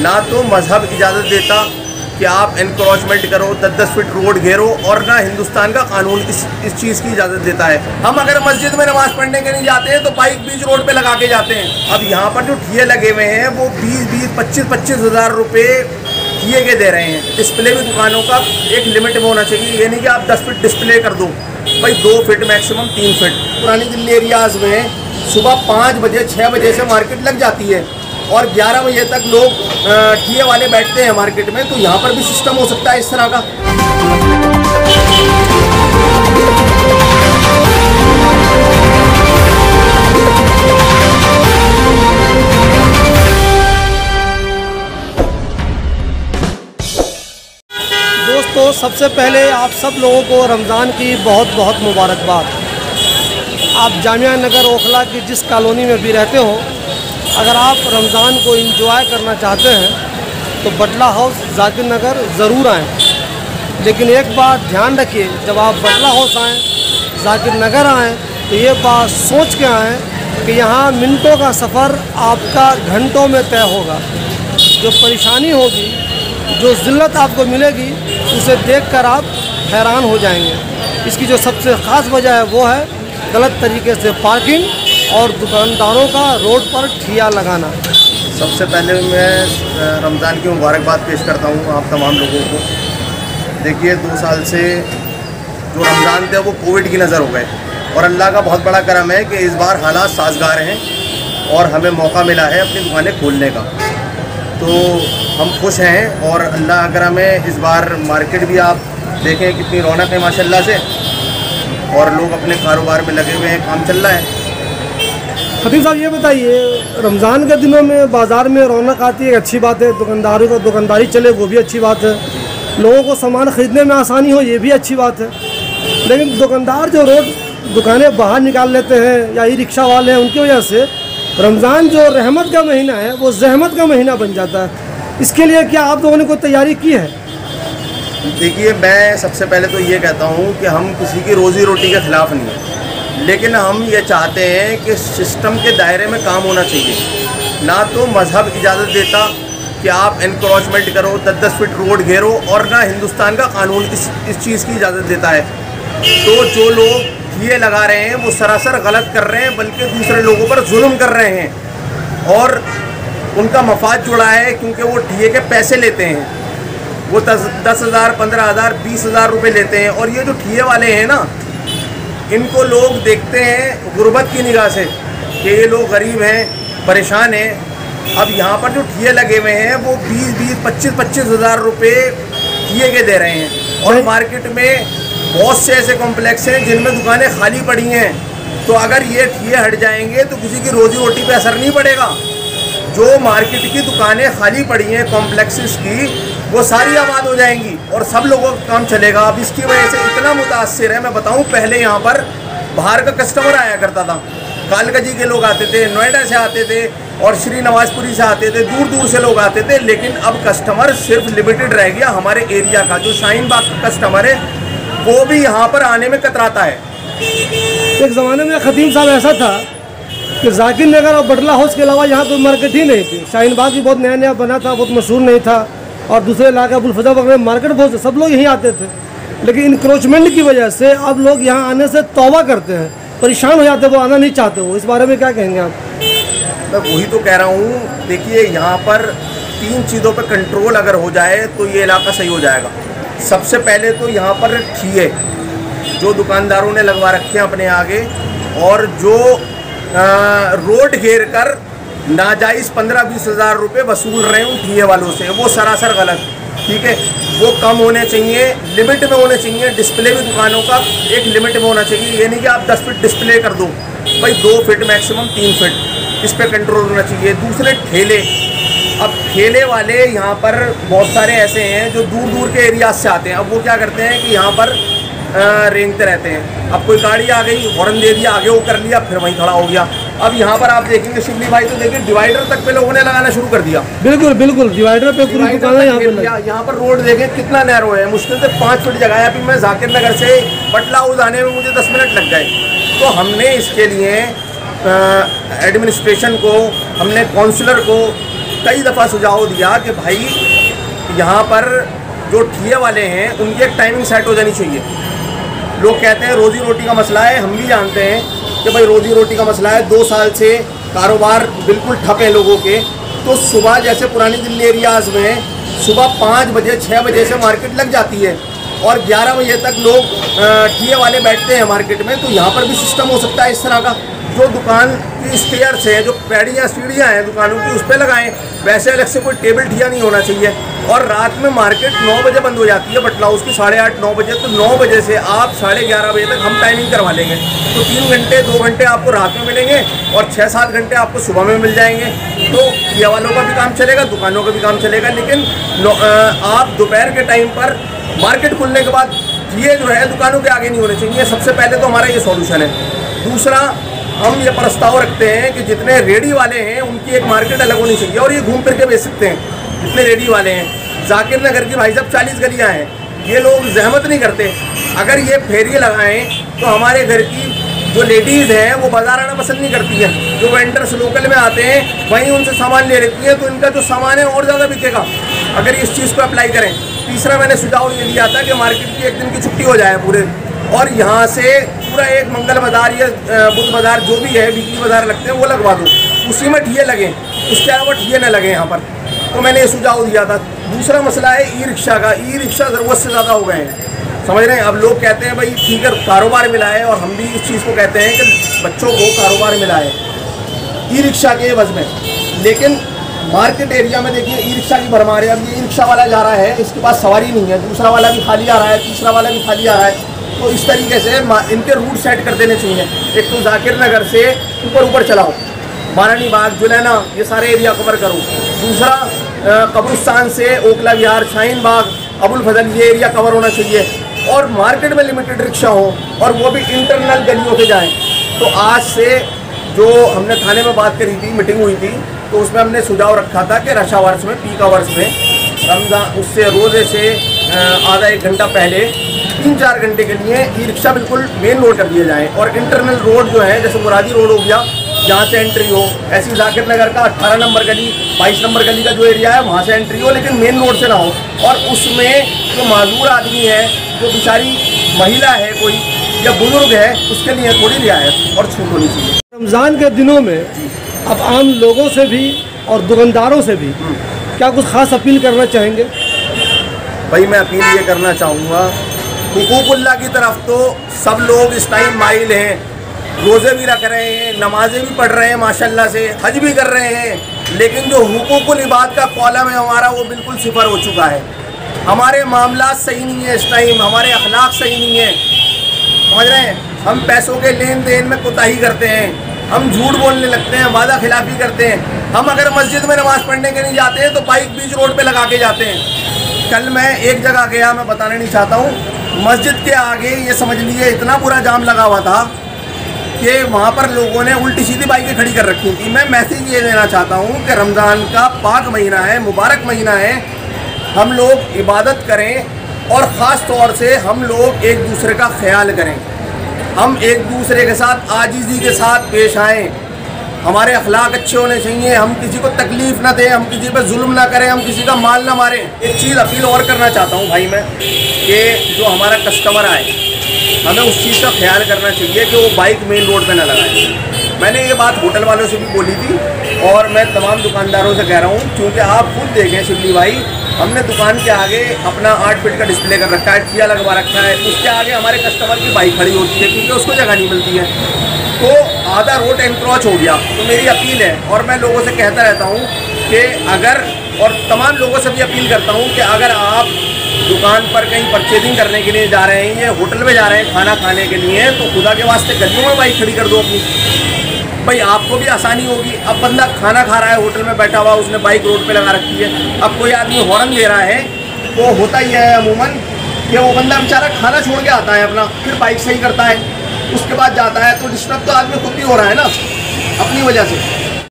ना तो मज़हब इजाज़त देता कि आप इनक्रोचमेंट करो दस दस फीट रोड घेरो और ना हिंदुस्तान का कानून इस इस चीज़ की इजाज़त देता है। हम अगर मस्जिद में नमाज़ पढ़ने के लिए जाते हैं तो बाइक बीच रोड पे लगा के जाते हैं। अब यहाँ पर जो ठिए लगे हुए हैं, वो बीस बीस पच्चीस पच्चीस हज़ार रुपये ठिए के दे रहे हैं। डिस्प्ले भी दुकानों का एक लिमिट में होना चाहिए। ये नहीं कि आप दस फीट डिस्प्ले कर दो। भाई, दो फिट मैक्सिमम तीन फिट पुरानी दिल्ली एरियाज़ में सुबह पाँच बजे छः बजे से मार्केट लग जाती है। और 11 बजे तक लोग ठिए वाले बैठते हैं मार्केट में तो यहाँ पर भी सिस्टम हो सकता है इस तरह का। दोस्तों, सबसे पहले आप सब लोगों को रमज़ान की बहुत बहुत मुबारकबाद। आप जामिया नगर ओखला की जिस कॉलोनी में भी रहते हो अगर आप रमज़ान को इंजॉय करना चाहते हैं तो बटला हाउस जाकिर नगर ज़रूर आएँ। लेकिन एक बात ध्यान रखिए, जब आप बटला हाउस आएँ, जाकिर नगर आएँ तो ये बात सोच के आएँ कि यहाँ मिनटों का सफ़र आपका घंटों में तय होगा। जो परेशानी होगी, जो ज़िल्लत आपको मिलेगी, उसे देखकर आप हैरान हो जाएँगे। इसकी जो सबसे ख़ास वजह है, वो है गलत तरीके से पार्किंग और दुकानदारों का रोड पर ठिया लगाना। सबसे पहले मैं रमज़ान की मुबारकबाद पेश करता हूँ आप तमाम लोगों को। देखिए, दो साल से जो रमज़ान थे, वो कोविड की नज़र हो गए। और अल्लाह का बहुत बड़ा करम है कि इस बार हालात साजगार हैं और हमें मौका मिला है अपनी दुकानें खोलने का। तो हम खुश हैं और अल्लाह अगर हमें इस बार मार्केट भी आप देखें कितनी रौनक है माशाल्लाह से। और लोग अपने कारोबार में लगे हुए हैं, काम चल रहा है। खतीब साहब, ये बताइए, रमज़ान के दिनों में बाज़ार में रौनक आती है अच्छी बात है, दुकानदारों का दुकानदारी चले, वो भी अच्छी बात है। लोगों को सामान ख़रीदने में आसानी हो, ये भी अच्छी बात है। लेकिन दुकानदार जो रोज़ दुकानें बाहर निकाल लेते हैं, या ई रिक्शा वाले हैं, उनकी वजह से रमज़ान जो रहमत का महीना है, वो जहमत का महीना बन जाता है। इसके लिए क्या आप लोगों ने कोई तैयारी की है? देखिए, मैं सबसे पहले तो ये कहता हूँ कि हम किसी की रोज़ी रोटी के ख़िलाफ़ नहीं हैं। लेकिन हम ये चाहते हैं कि सिस्टम के दायरे में काम होना चाहिए। ना तो मज़हब इजाज़त देता कि आप इनक्रोचमेंट करो दस दस फिट रोड घेरो और ना हिंदुस्तान का कानून इस इस चीज़ की इजाज़त देता है। तो जो लोग ये लगा रहे हैं, वो सरासर गलत कर रहे हैं, बल्कि दूसरे लोगों पर जुल्म कर रहे हैं। और उनका मफाद जुड़ा है क्योंकि वो टीए के पैसे लेते हैं। वो दस दस हज़ार, पंद्रह हज़ार, बीस हज़ार रुपये लेते हैं। और ये जो ठिए वाले हैं ना इनको लोग देखते हैं गुर्बत की निगाह से कि ये लोग गरीब हैं परेशान हैं। अब यहाँ पर जो ठिए लगे हुए हैं वो बीस बीस पच्चीस पच्चीस हज़ार रुपये ठिए के दे रहे हैं। और मार्केट में बहुत से ऐसे कॉम्प्लेक्स हैं जिनमें दुकानें खाली पड़ी हैं। तो अगर ये ठिए हट जाएँगे तो किसी की रोज़ी रोटी पे असर नहीं पड़ेगा। जो मार्केट की दुकानें खाली पड़ी हैं कॉम्प्लेक्सेस की वो सारी आबाद हो जाएँगी और सब लोगों का काम चलेगा। अब इसकी वजह से इतना मुतासर है, मैं बताऊँ, पहले यहाँ पर बाहर का कस्टमर आया करता था। कालकाजी के लोग आते थे, नोएडा से आते थे और श्री नवाजपुरी से आते थे दूर दूर से लोग आते थे, लेकिन अब कस्टमर सिर्फ़ लिमिटेड रह गया हमारे एरिया का। जो शाहीन बाग का कस्टमर है, वो भी यहाँ पर आने में कतराता है। एक ज़माने में खतीम साहब ऐसा था कि जाकिर नगर और बटला हाउस के अलावा यहाँ कोई मार्केट ही नहीं थी। शाहीन बाग भी बहुत नया नया बना था, बहुत मशहूर नहीं था। और दूसरे इलाके अबुलफजा वगैरह मार्केट बहुत सब लोग यहीं आते थे। लेकिन इंक्रोचमेंट की वजह से अब लोग यहाँ आने से तोबा करते हैं परेशान हो जाते हैं वो आना नहीं चाहते वो। इस बारे में क्या कहेंगे आप? मैं वही तो कह रहा हूँ देखिए यहाँ पर तीन चीज़ों पर कंट्रोल अगर हो जाए तो ये इलाका सही हो जाएगा। सबसे पहले तो यहाँ पर ठिए जो दुकानदारों ने लगवा रखे हैं अपने आगे और जो आ, रोड घेर कर नाजायज़ पंद्रह बीस हज़ार रुपये वसूल रहे हैं ठिए वालों से। वो सरासर गलत ठीक है? वो कम होने चाहिए, लिमिट में होने चाहिए, डिस्प्ले भी दुकानों का एक लिमिट में होना चाहिए। ये नहीं कि आप दस फिट डिस्प्ले कर दो, भाई दो फिट मैक्सिमम तीन फिट, इस पर कंट्रोल होना चाहिए। दूसरे ठेले, अब ठेले वाले यहाँ पर बहुत सारे ऐसे हैं जो दूर दूर के एरिया से आते हैं। अब वो क्या करते हैं कि यहाँ पर रेंगते रहते हैं। अब कोई गाड़ी आ गई, हॉर्न दे दिया, आगे वो कर लिया, फिर वहीं खड़ा हो गया। अब यहाँ पर आप देखेंगे शिवली भाई तो देखिए डिवाइडर तक पे लोगों ने लगाना शुरू कर दिया। बिल्कुल बिल्कुल डिवाइडर पे पूरी दुकान यहाँ पे यहाँ पर रोड देखें कितना नैरो है। मुश्किल से पाँच फीट जगह है। अभी मैं जाकिर नगर से पटला हाउस आने में मुझे दस मिनट लग गए। तो हमने इसके लिए एडमिनिस्ट्रेशन को हमने काउंसलर को कई दफ़ा सुझाव दिया कि भाई यहाँ पर जो ठिए वाले हैं उनकी एक टाइमिंग सेट हो जानी चाहिए। लोग कहते हैं रोज़ी रोटी का मसला है हम भी जानते हैं। कि भाई रोज़ी रोटी का मसला है, दो साल से कारोबार बिल्कुल ठप है लोगों के। तो सुबह जैसे पुरानी दिल्ली एरियाज़ में सुबह पाँच बजे छः बजे से मार्केट लग जाती है। और 11 बजे तक लोग ठिए वाले बैठते हैं मार्केट में तो यहाँ पर भी सिस्टम हो सकता है इस तरह का। जो दुकान की स्टेयर्स हैं, जो पैड़ियाँ, सीढ़ियाँ हैं दुकानों की, उस पर लगाएँ। वैसे अलग से कोई टेबल ठिया नहीं होना चाहिए। और रात में मार्केट नौ बजे बंद हो जाती है बटला उसकी साढ़े आठ, नौ बजे तो नौ बजे से आप साढ़े ग्यारह बजे तक हम टाइमिंग करवा लेंगे। तो तीन घंटे, दो घंटे आपको रात में मिलेंगे और छः सात घंटे आपको सुबह में मिल जाएँगे। तो ठिया वालों का भी काम चलेगा, दुकानों का भी काम चलेगा, लेकिन आप दोपहर के टाइम पर मार्केट खुलने के बाद ये जो है दुकानों के आगे नहीं होने चाहिए। सबसे पहले तो हमारा ये सॉल्यूशन है। दूसरा, हम ये प्रस्ताव रखते हैं कि जितने रेडी वाले हैं, उनकी एक मार्केट अलग होनी चाहिए और ये घूम फिर के बेच सकते हैं, जितने रेडी वाले हैं। जाकिर नगर की भाई साहब चालीस गलियाँ हैं। ये लोग जहमत नहीं करते। अगर ये फेरी लगाएँ तो हमारे घर की जो लेडीज़ हैं, वो बाज़ार आना पसंद नहीं करती हैं। जो वेंडर्स लोकल में आते हैं, वहीं उनसे सामान ले लेती हैं तो इनका जो सामान है और ज़्यादा बिकेगा। अगर इस चीज़ को अप्लाई करें तीसरा मैंने सुझाव ये दिया था कि मार्केट की एक दिन की छुट्टी हो जाए पूरे। और यहाँ से पूरा एक मंगल बाज़ार या बुध बाज़ार जो भी है बिजली बाज़ार लगते हैं, वो लगवा दो। उसी में ठिए लगें। उसके अलावा ठिए न लगें यहाँ पर। तो मैंने ये सुझाव दिया था। दूसरा मसला है ई रिक्शा का। ई रिक्शा ज़रूरत से ज़्यादा हो गए हैं। समझ रहे हैं? अब लोग कहते हैं, भाई, ठीक है, कारोबार मिला है। और हम भी इस चीज़ को कहते हैं कि बच्चों को कारोबार मिला है। ई रिक्शा के बस में। लेकिन मार्केट एरिया में देखिए ई रिक्शा की भरमार है। अब ये ई रिक्शा वाला जा रहा है, इसके पास सवारी नहीं है, दूसरा वाला भी खाली आ रहा है, तीसरा वाला भी खाली आ रहा है। तो इस तरीके से इनके रूट सेट कर देने चाहिए। एक तो जाकिर नगर से ऊपर ऊपर चलाओ। मारानी बाग जुलैना ये सारे एरिया कवर करो। दूसरा कब्रिस्तान से ओखला विहार, शाहीन बाग, अबुल फजल, ये एरिया कवर होना चाहिए। और मार्केट में लिमिटेड रिक्शा हो, और वो भी इंटरनल गलियों से जाएँ। तो आज से जो हमने थाने में बात करी थी मीटिंग हुई थी तो उसमें हमने सुझाव रखा था कि रशा वर्ष में, पीका वर्ष में, रमज़ान, उससे रोज़े से आधा एक घंटा पहले, तीन चार घंटे के लिए ई रिक्शा बिल्कुल मेन रोड कर दिए जाए। और इंटरनल रोड जो है, जैसे मुरादी रोड हो गया, जहाँ से एंट्री हो, ऐसी जाकिर नगर का अट्ठारह नंबर गली, बाईस नंबर गली का जो एरिया है, वहाँ से एंट्री हो, लेकिन मेन रोड से ना हो। और उसमें जो माजूर आदमी है, जो बेचारी महिला है कोई, या बुज़ुर्ग है, उसके लिए थोड़ी रियायत और छूट होनी चाहिए। रमज़ान के दिनों में अब आम लोगों से भी और दुकानदारों से भी क्या कुछ ख़ास अपील करना चाहेंगे? भाई, मैं अपील ये करना चाहूँगा हुकूकुल्ला की तरफ़ तो सब लोग इस टाइम माइल हैं। रोज़े भी रख रहे हैं, नमाजें भी पढ़ रहे हैं, माशाल्लाह से, हज भी कर रहे हैं। लेकिन जो हुकूकुल इबाद का कॉलम है हमारा, वो बिल्कुल सिफर हो चुका है। हमारे मामला सही नहीं है इस टाइम हमारे अखलाक सही नहीं है। समझ रहे हैं? हम पैसों के लेन देन में कोताही करते हैं। हम झूठ बोलने लगते हैं, वादा खिलाफी करते हैं। हम अगर मस्जिद में नमाज़ पढ़ने के लिए जाते हैं तो बाइक बीच रोड पे लगा के जाते हैं। कल मैं एक जगह गया, मैं बताना नहीं चाहता हूँ। मस्जिद के आगे, ये समझ लीजिए, इतना बुरा जाम लगा हुआ था कि वहाँ पर लोगों ने उल्टी सीधी बाइकें खड़ी कर रखी थी। मैं मैसेज ये देना चाहता हूँ कि रमज़ान का पाक महीना है, मुबारक महीना है। हम लोग इबादत करें और ख़ास तौर से हम लोग एक दूसरे का ख्याल करें। हम एक दूसरे के साथ आजीज़ी के साथ पेश आएँ। हमारे अखलाक अच्छे होने चाहिए, हम किसी को तकलीफ़ ना दें, हम किसी पर जुल्म ना करें, हम किसी का माल ना मारें। एक चीज़ अपील और करना चाहता हूँ भाई मैं, कि जो हमारा कस्टमर आए, हमें उस चीज़ का ख्याल करना चाहिए कि वो बाइक मेन रोड पर ना लगाए। मैंने ये बात होटल वालों से भी बोली थी और मैं तमाम दुकानदारों से कह रहा हूँ, क्योंकि आप खुद देखें शिवली भाई हमने दुकान के आगे अपना आठ फीट का डिस्प्ले कर रखा है, ठिया लगवा रखा है। उसके आगे हमारे कस्टमर की बाइक खड़ी होती है, क्योंकि उसको जगह नहीं मिलती है। तो आधा रोड एनक्रॉच हो गया। तो मेरी अपील है, और मैं लोगों से कहता रहता हूँ कि अगर, और तमाम लोगों से भी अपील करता हूँ कि अगर आप दुकान पर कहीं परचेजिंग करने के लिए जा रहे हैं या होटल में जा रहे हैं खाना खाने के लिए तो खुदा के वास्ते गलियों में बाइक खड़ी कर दो अपनी। भाई, आपको भी आसानी होगी। अब बंदा खाना खा रहा है, होटल में बैठा हुआ, उसने बाइक रोड पे लगा रखी है। अब कोई आदमी हॉर्न ले रहा है तो होता ही है अमूमन। कि वो बंदा बेचारा खाना छोड़ के आता है अपना, फिर बाइक सही करता है, उसके बाद जाता है तो डिस्टर्ब तो आदमी खुद ही हो रहा है ना, अपनी वजह से।